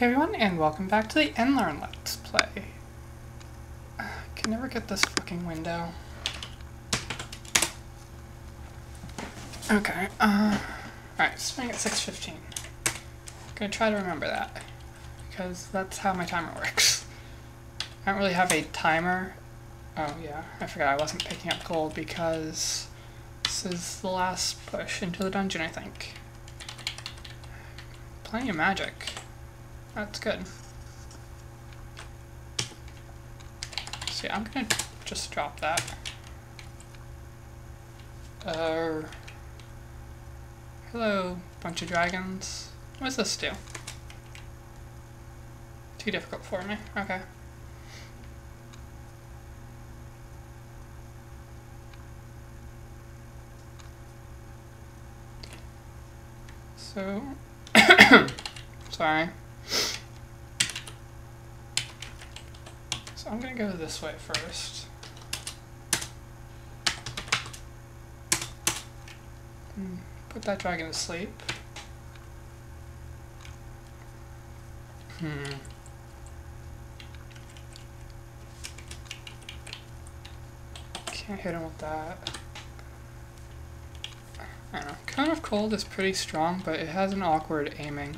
Hey everyone, and welcome back to the Nlarn Let's Play. I can never get this fucking window. Okay, uh... Alright, starting at 6.15. Gonna try to remember that, because that's how my timer works. I don't really have a timer. Oh yeah, I forgot I wasn't picking up gold because this is the last push into the dungeon, I think. Plenty of magic. That's good. See, I'm gonna just drop that. Uh, hello, bunch of dragons. What does this do? Too difficult for me. Okay. So, sorry. I'm gonna go this way first. Hmm, put that dragon to sleep. Hmm. Can't hit him with that. I don't know. Cone of Cold is pretty strong, but it has an awkward aiming.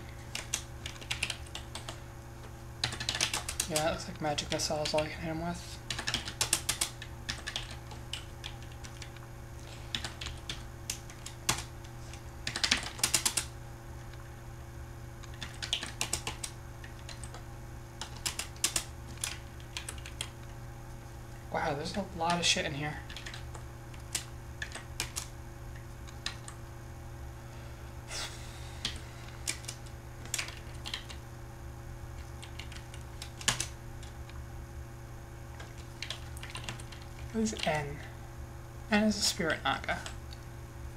Yeah, it looks like Magic Missile is all I can hit him with. Wow, there's a lot of shit in here. Is N? N is a Spirit Naga.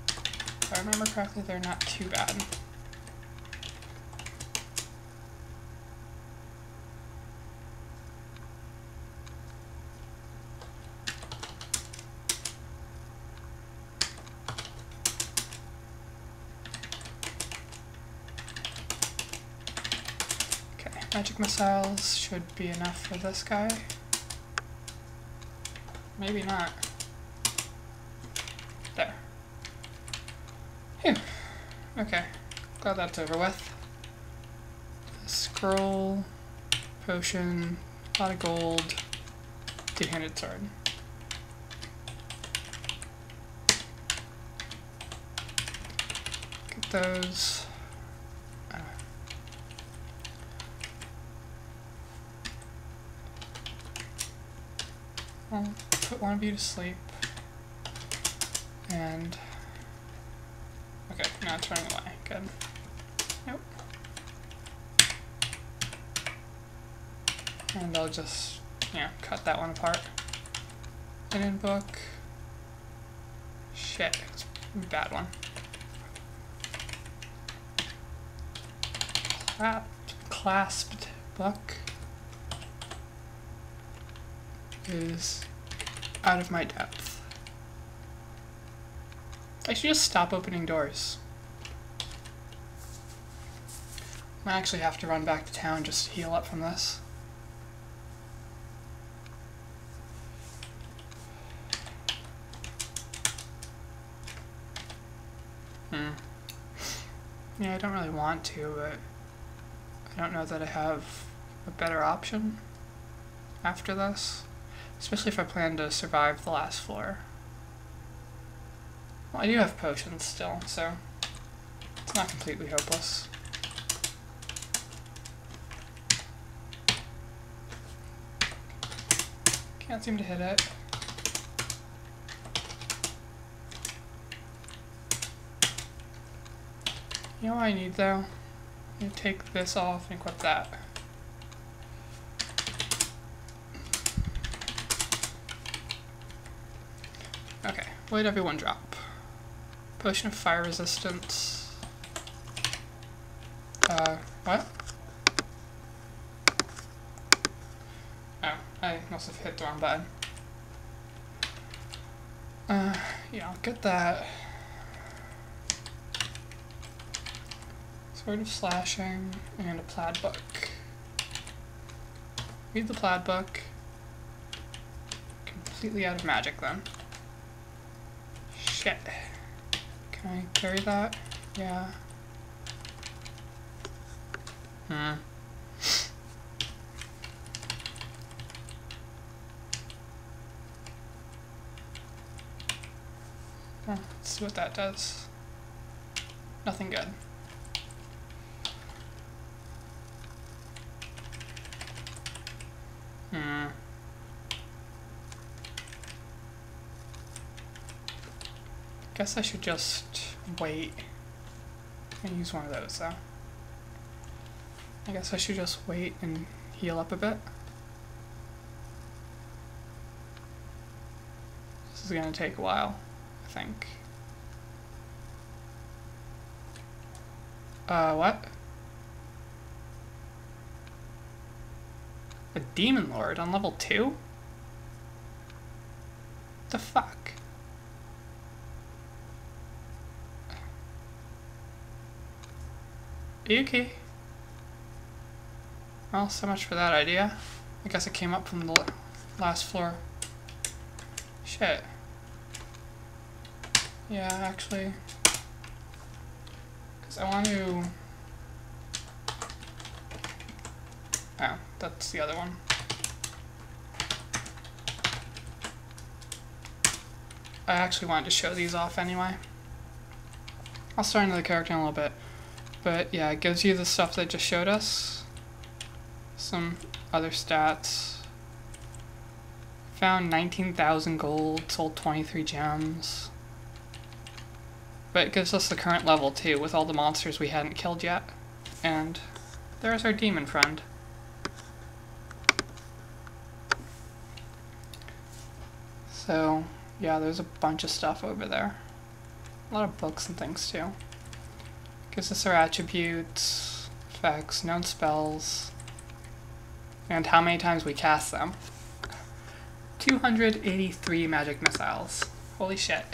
If I remember correctly, they're not too bad. Okay, magic missiles should be enough for this guy. Maybe not. There. Phew. Okay. Glad that's over with. Scroll, potion, a lot of gold, two-handed sword. Get those. Uh, I'll put one of you to sleep. And okay, now it's running away. Good. Nope. And I'll just yeah, cut that one apart. And in book. Shit, it's a bad one. Clapped, clasped book is out of my depth. I should just stop opening doors. I actually have to run back to town just to heal up from this. Hmm. Yeah, I don't really want to, but I don't know that I have a better option after this. Especially if I plan to survive the last floor. Well, I do have potions still, so it's not completely hopeless. Can't seem to hit it. You know what I need though? I take this off and equip that. What did everyone drop? Potion of fire resistance. Uh, what? Oh, I must have hit the wrong button. Uh, yeah, I'll get that. Sword of Slashing and a plaid book. Read the plaid book. Completely out of magic then. Shit. Can I carry that? Yeah. Hmm. let's see what that does. Nothing good. Hmm. Guess I should just wait and use one of those though. I guess I should just wait and heal up a bit. This is gonna take a while, I think. Uh, what? A Demon Lord on level 2? The fuck? Okay? Well, so much for that idea. I guess it came up from the last floor. Shit. Yeah, actually. Because I want to... Oh, that's the other one. I actually wanted to show these off anyway. I'll start into the character in a little bit. But yeah, it gives you the stuff that just showed us. Some other stats. Found 19,000 gold, sold 23 gems. But it gives us the current level too, with all the monsters we hadn't killed yet. And there's our demon friend. So, yeah, there's a bunch of stuff over there. A lot of books and things too. Gives us our attributes, effects, known spells, and how many times we cast them. 283 magic missiles. Holy shit.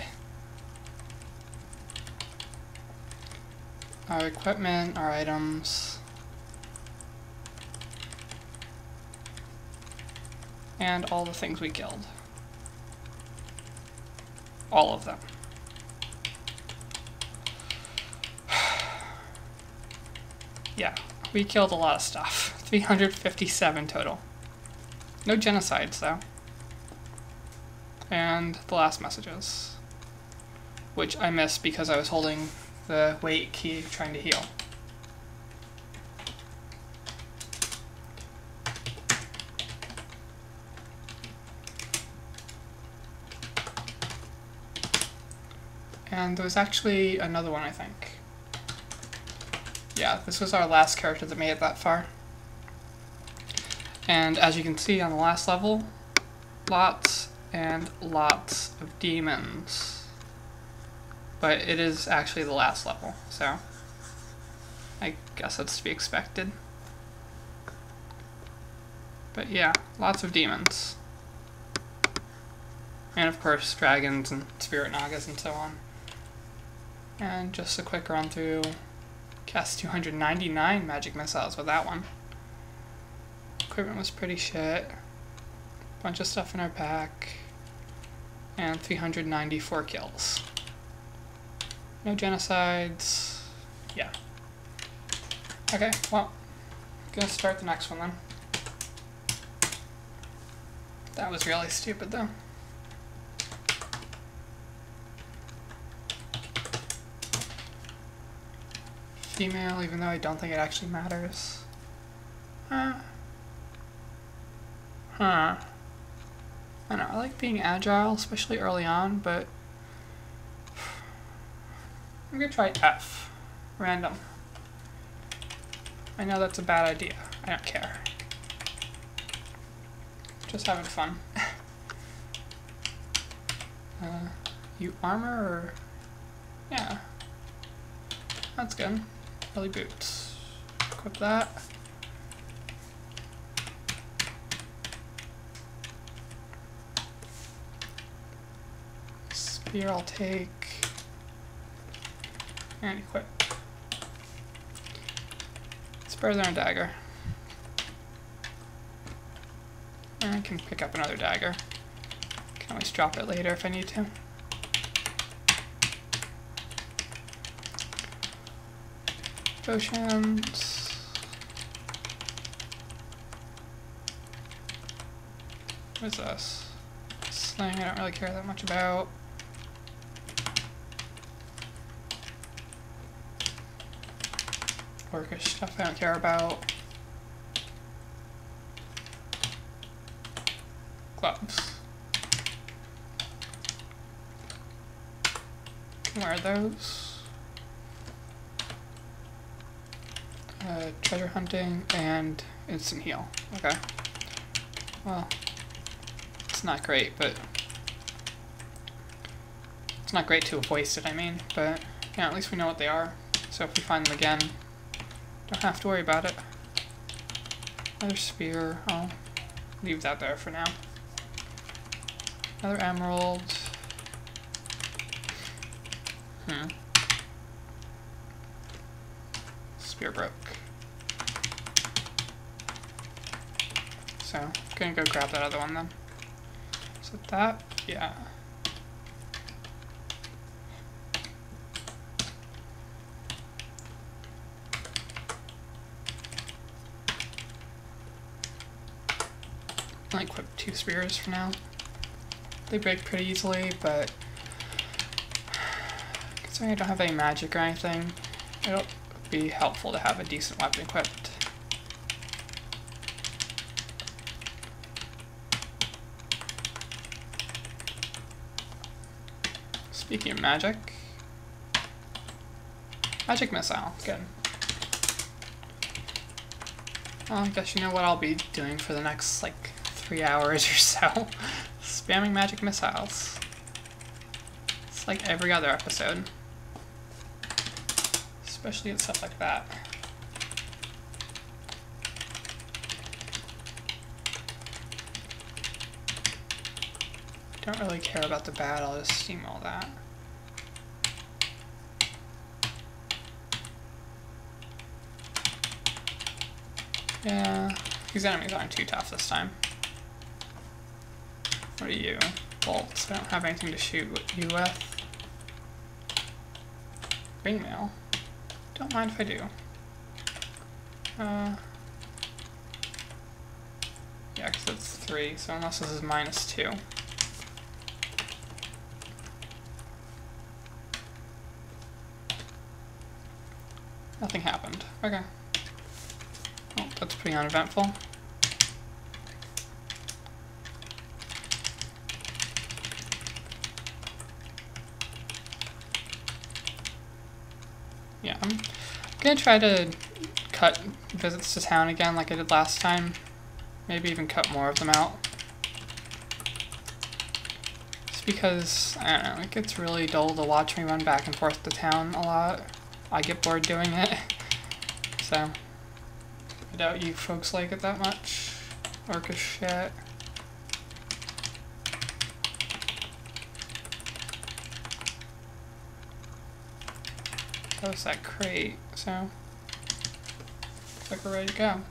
Our equipment, our items. And all the things we killed all of them. Yeah, we killed a lot of stuff. 357 total. No genocides, though. And the last messages. Which I missed because I was holding the wait key trying to heal. And there was actually another one, I think. Yeah, this was our last character that made it that far. And as you can see on the last level, lots and lots of demons. But it is actually the last level, so I guess that's to be expected. But yeah, lots of demons. And of course, dragons and spirit nagas and so on. And just a quick run through, cast 299 magic missiles with that one. Equipment was pretty shit. Bunch of stuff in our pack. And 394 kills. No genocides. Yeah. Okay, well, gonna start the next one then. That was really stupid though. Female, even though I don't think it actually matters. Huh. Huh. I know, I like being agile, especially early on, but... I'm gonna try F. Random. I know that's a bad idea. I don't care. Just having fun. uh, you armor or... Yeah. That's good. Belly boots. Equip that. Spear I'll take. And equip. It's better than a dagger. I can pick up another dagger. Can always drop it later if I need to. Potions. What is this? Sling I don't really care that much about. Orcish stuff I don't care about. Gloves. Can wear those. Uh, treasure hunting and instant heal. Okay. Well, it's not great, but it's not great to have wasted, I mean, but yeah, at least we know what they are. So if we find them again, don't have to worry about it. Another spear. I'll leave that there for now. Another emerald. Hmm. Spear broke. So, I'm gonna go grab that other one then. So that, yeah. I equip two spears for now. They break pretty easily, but considering I don't have any magic or anything, it'll be helpful to have a decent weapon equipped. Speaking of magic, magic missile, good. Well, I guess you know what I'll be doing for the next, like, three hours or so. Spamming magic missiles. It's like every other episode. Especially with stuff like that. Don't really care about the bad, I'll just steam all that. Yeah, these enemies aren't too tough this time. What are you? Bolts. I don't have anything to shoot you with. Ring mail. Don't mind if I do. Uh, yeah, because it's three, so unless this is minus two. Nothing happened. Okay. Well, that's pretty uneventful. Yeah, I'm gonna try to cut visits to town again like I did last time. Maybe even cut more of them out. Just because, I don't know, it gets really dull to watch me run back and forth to town a lot. I get bored doing it. So, I doubt you folks like it that much. Orcish shit. Close that crate, so like we're ready to go.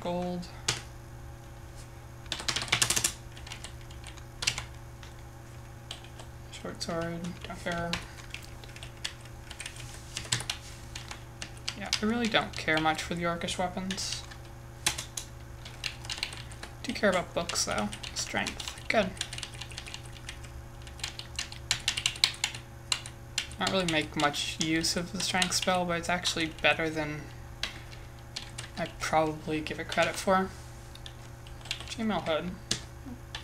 Gold. Short sword, don't. Yeah, I really don't care much for the Orcish weapons. Do care about books though. Strength. Good. Not really make much use of the strength spell, but it's actually better than I probably give it credit for. Gmail hood.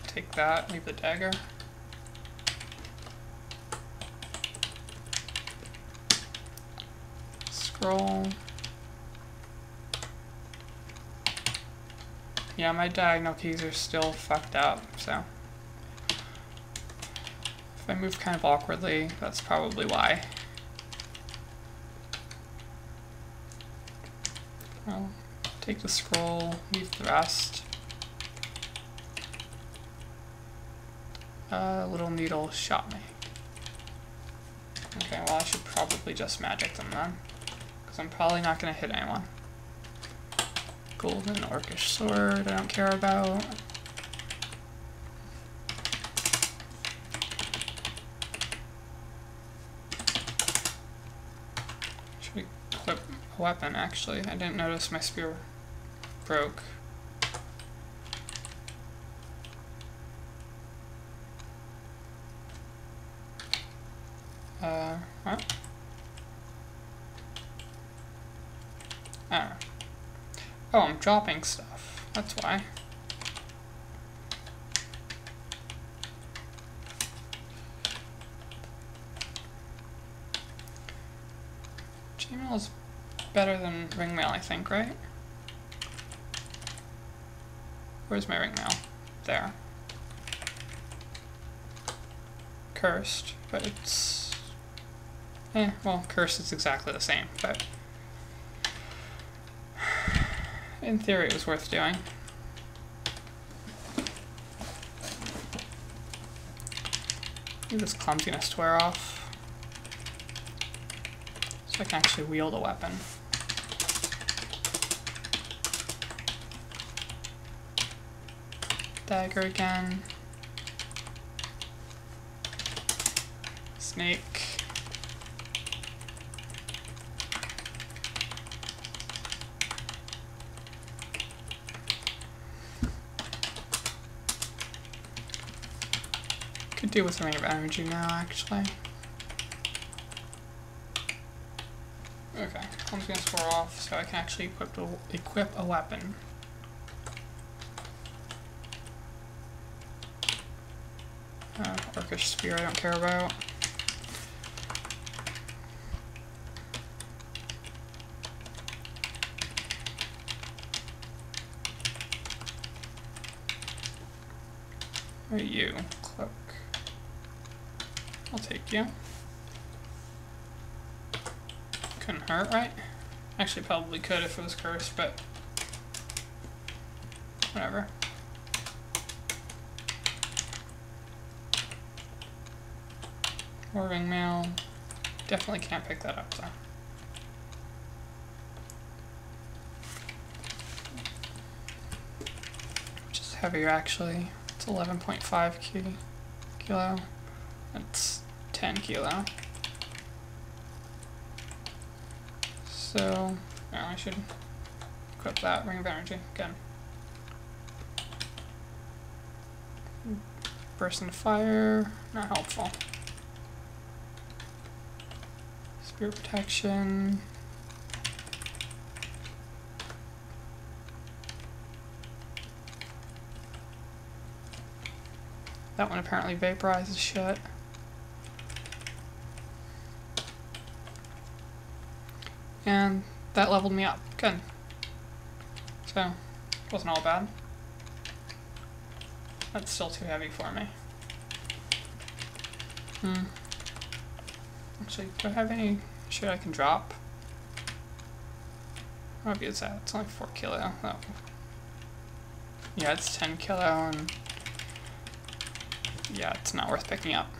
Take that, leave the dagger. Scroll. Yeah, my diagonal keys are still fucked up, so. If I move kind of awkwardly, that's probably why. Well, take the scroll, leave the rest. Uh, little needle shot me. Okay, well I should probably just magic them then. Because I'm probably not going to hit anyone. Golden Orcish Sword, I don't care about. Should equip a weapon, actually. I didn't notice my spear broke. Uh, what? Oh. Oh, I'm dropping stuff. That's why. Gmail is better than Ringmail, I think, right? Where's my Ringmail? There. Cursed, but it's... Eh, well, cursed is exactly the same, but... In theory, it was worth doing. Need this clumsiness to wear off. So I can actually wield a weapon. Dagger again. Snake. Could do with ring of energy now, actually. Okay, I'm just gonna four off, so I can actually equip a, equip a weapon. Uh, Orcish Spear I don't care about. Are you? Cloak. I'll take you. Couldn't hurt, right? Actually, probably could if it was cursed, but whatever. Warring mail. Definitely can't pick that up though. Which is heavier actually. It's 11.5 ki kilo. It's 10 kilo. So, yeah, I should equip that Ring of Energy again. Burst into fire, not helpful. Spear protection. That one apparently vaporizes shit. And that leveled me up. Good. So, wasn't all bad. That's still too heavy for me. Hmm. Actually, do I have any shit I can drop? What is that? It's only 4 kilo. Oh. Yeah, it's 10 kilo and... Yeah, it's not worth picking up.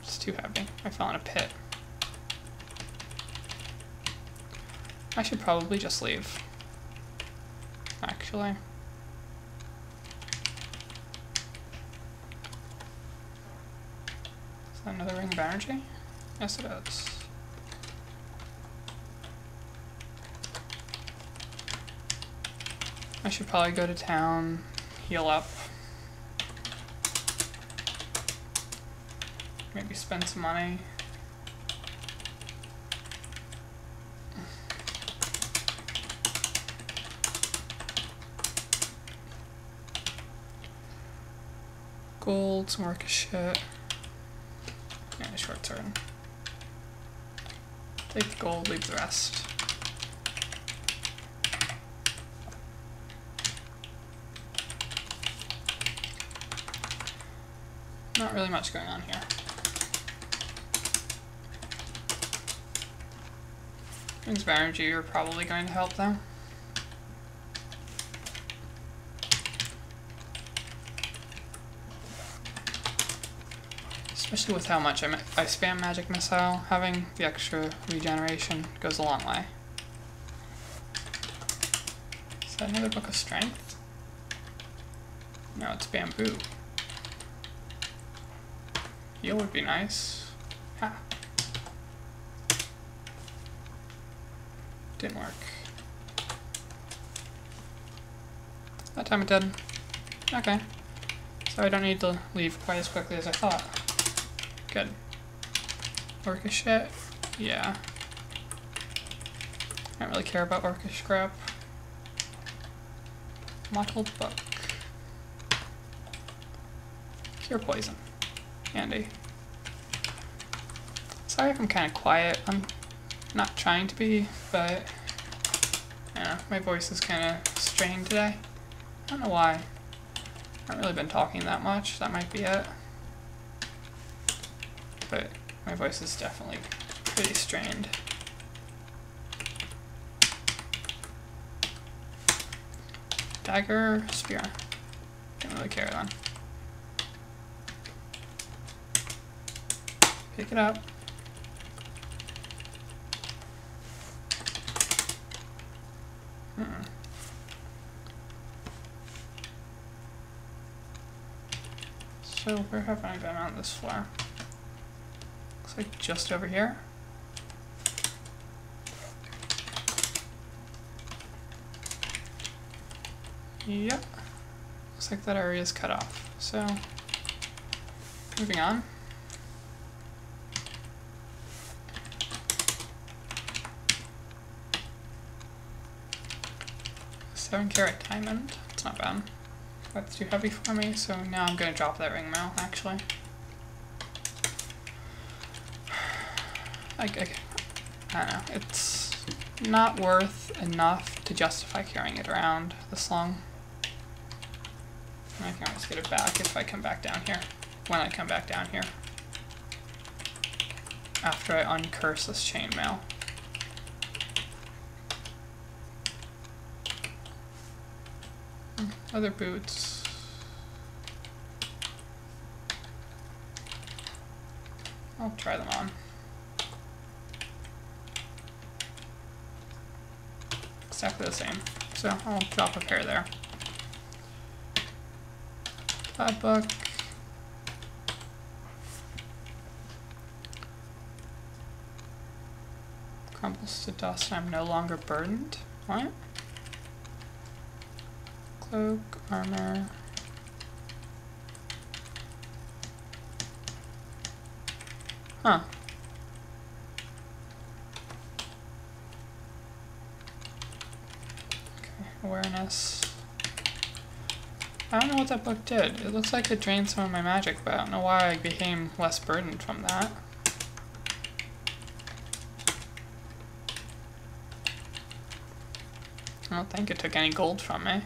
It's too heavy. I fell in a pit. I should probably just leave. Actually. Is that another ring of energy? Yes, it is. I should probably go to town, heal up. Maybe spend some money. Gold, some work shit. Yeah, short turn. Take the gold, leave the rest. Not really much going on here. Rings of energy are probably going to help though. Especially with how much I, I spam Magic Missile, having the extra regeneration goes a long way. Is that another Book of Strength? No, it's Bamboo. Heal would be nice. Ha. Didn't work. That time it did. Okay. So I don't need to leave quite as quickly as I thought. Orcish shit? Yeah. I don't really care about Orcish scrap. Mottled book. Cure poison. Handy. Sorry if I'm kind of quiet. I'm not trying to be, but know, my voice is kind of strained today. I don't know why. I haven't really been talking that much. That might be it. But my voice is definitely pretty strained. Dagger, spear. Don't really care then. Pick it up. Hmm. So where have I been on this floor? Like just over here. Yep. Looks like that area is cut off. So, moving on. Seven carat diamond. It's not bad. That's too heavy for me, so now I'm gonna drop that ring mail, actually. I, I don't know, it's not worth enough to justify carrying it around this long. I can always get it back if I come back down here. When I come back down here. After I uncurse this chainmail. Hmm, Other boots. I'll try them on. Exactly the same. So I'll drop a pair there. That book. Crumbles to dust I'm no longer burdened. What? Cloak, armor. Huh. Okay, awareness. I don't know what that book did. It looks like it drained some of my magic, but I don't know why I became less burdened from that. I don't think it took any gold from me.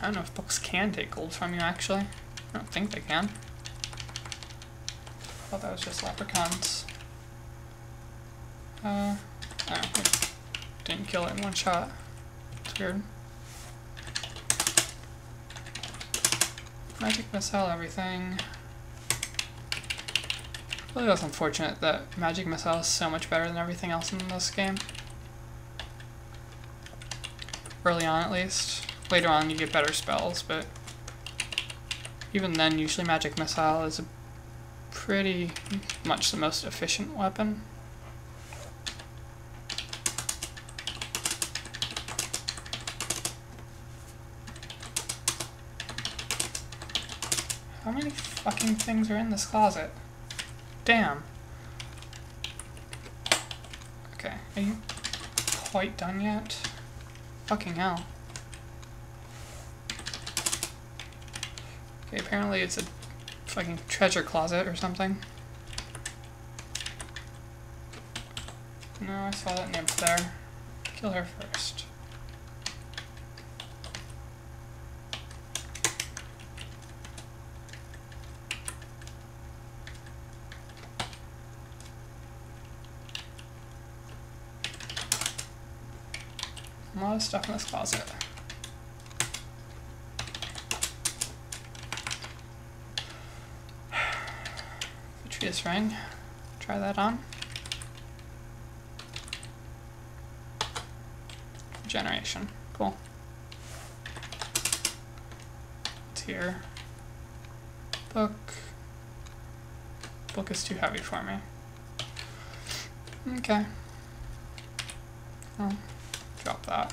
I don't know if books can take gold from you, actually. I don't think they can. I thought that was just leprechauns. Uh, it Didn't kill it in one shot. It's weird. Magic missile, everything. Really was unfortunate that Magic Missile is so much better than everything else in this game. Early on, at least. Later on, you get better spells, but even then, usually Magic Missile is a pretty much the most efficient weapon. How many fucking things are in this closet? Damn. Okay, are you quite done yet? Fucking hell. Okay, apparently it's a fucking treasure closet or something. No, I saw that nymph there. Kill her first. lot of stuff in this closet. Vitreous ring. Try that on. Generation. Cool. It's here. Book. Book is too heavy for me. Okay. Oh, drop that.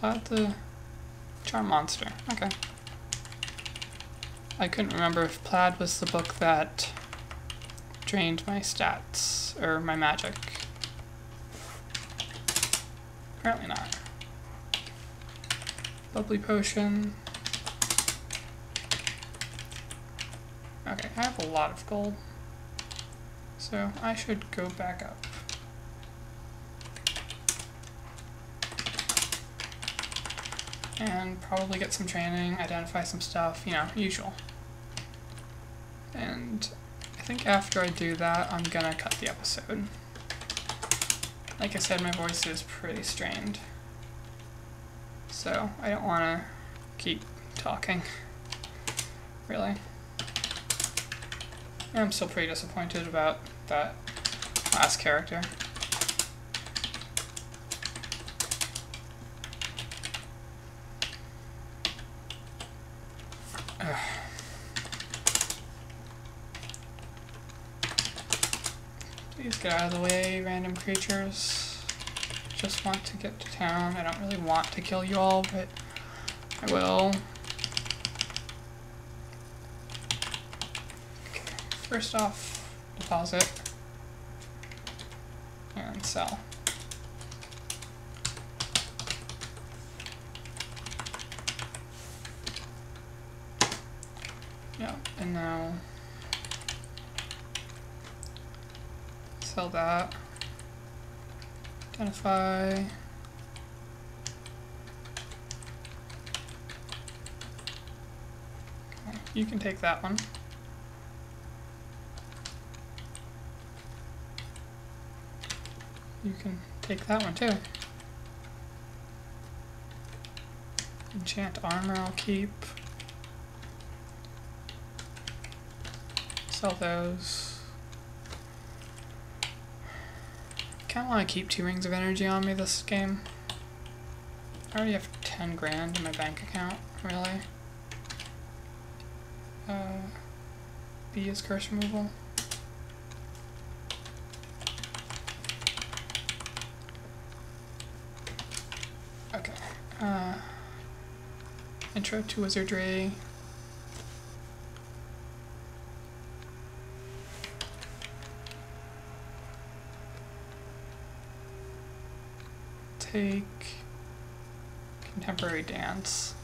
Plaid the Charm Monster. Okay. I couldn't remember if Plaid was the book that drained my stats, or my magic. Apparently not. Bubbly Potion. Okay, I have a lot of gold. So I should go back up. And probably get some training, identify some stuff, you know, usual. And I think after I do that, I'm gonna cut the episode. Like I said, my voice is pretty strained. So I don't want to keep talking, really. I'm still pretty disappointed about that last character. Please get out of the way, random creatures. Just want to get to town. I don't really want to kill you all, but I will. Okay. First off, deposit and sell. Yeah, and now sell that. Identify. You can take that one. You can take that one too. Enchant armor I'll keep. Sell those. Kinda wanna keep two rings of energy on me this game. I already have 10 grand in my bank account, really. Uh, B is curse removal. Okay. Uh, intro to Wizardry. Take contemporary dance.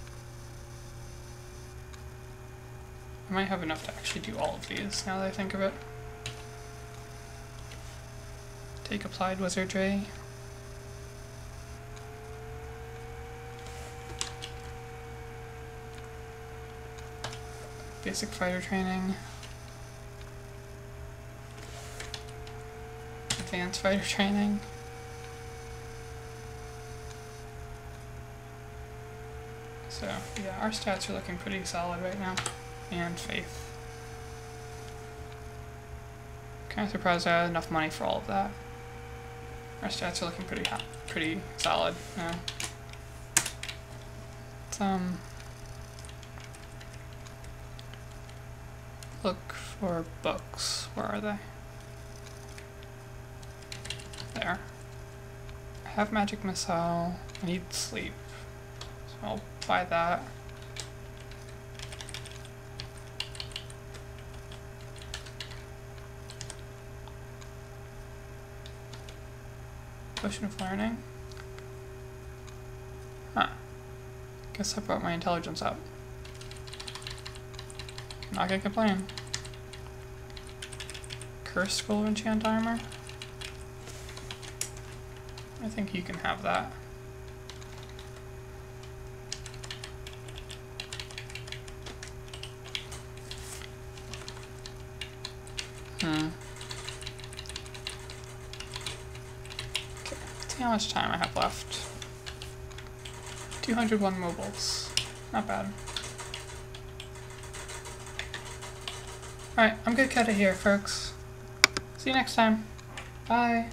I might have enough to actually do all of these now that I think of it. Take applied wizardry. Basic fighter training. Advanced fighter training. So, yeah, our stats are looking pretty solid right now. And faith. Kind of surprised I had enough money for all of that. Our stats are looking pretty hot, pretty solid now. Let's, um, look for books. Where are they? There. I have magic missile. I need sleep. So I'll buy that. Potion of learning. Huh. Guess I brought my intelligence up. Not gonna complain. Curse Scroll of Enchant Armor. I think you can have that. much time I have left? 201 mobiles. Not bad. Alright, I'm gonna cut it here, folks. See you next time. Bye.